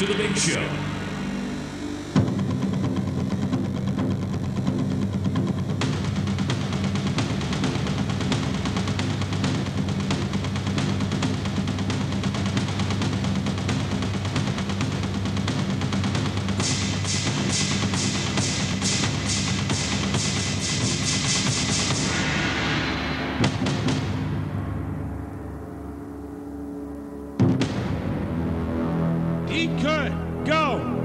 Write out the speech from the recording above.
to the big show. He could go